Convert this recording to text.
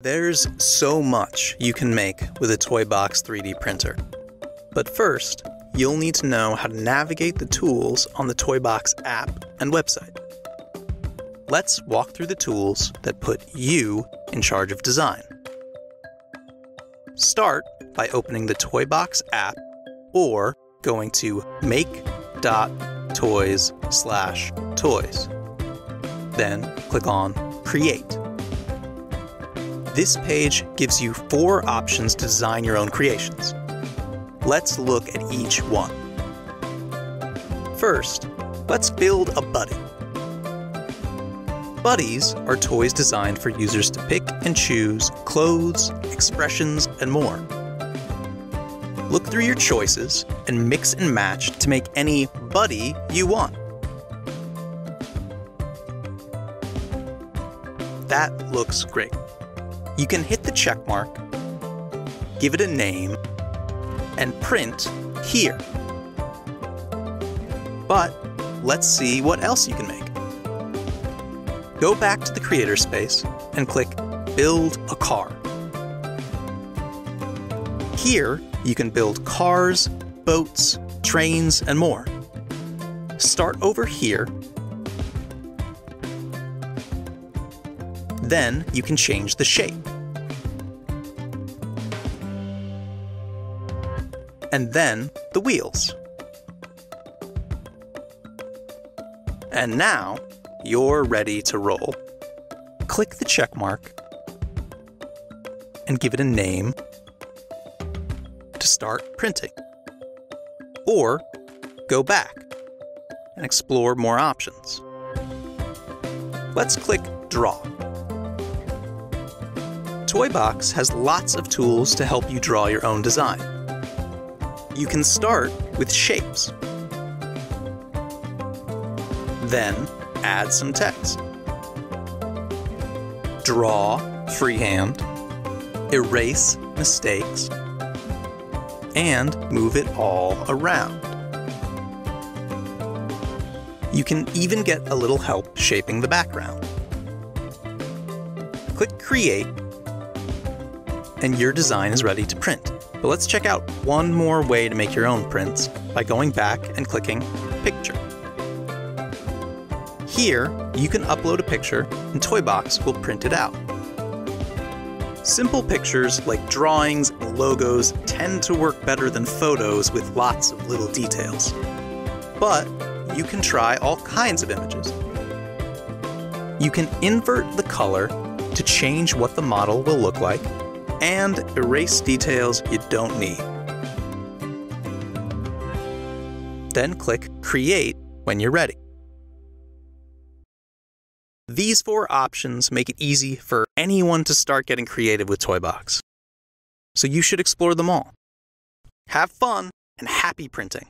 There's so much you can make with a Toybox 3D printer. But first, you'll need to know how to navigate the tools on the Toybox app and website. Let's walk through the tools that put you in charge of design. Start by opening the Toybox app or going to make.toys/toys. Then click on Create. This page gives you four options to design your own creations. Let's look at each one. First, let's build a buddy. Buddies are toys designed for users to pick and choose clothes, expressions, and more. Look through your choices and mix and match to make any buddy you want. That looks great you can hit the check mark, give it a name, and print here. But let's see what else you can make. Go back to the creator space and click Build a Car. Here, you can build cars, boats, trains, and more. Start over here. Then you can change the shape. and then the wheels. And now you're ready to roll. Click the check mark and give it a name to start printing. Or go back and explore more options. Let's click Draw. Toybox has lots of tools to help you draw your own design you can start with shapes. Then add some text. Draw freehand, erase mistakes, and move it all around. You can even get a little help shaping the background. Click Create, and your design is ready to print. But let's check out one more way to make your own prints by going back and clicking Picture. Here, you can upload a picture and Toybox will print it out. Simple pictures like drawings and logos tend to work better than photos with lots of little details. But you can try all kinds of images. You can invert the color to change what the model will look like and erase details you don't need. Then click Create when you're ready. These four options make it easy for anyone to start getting creative with Toybox. So you should explore them all. Have fun and happy printing!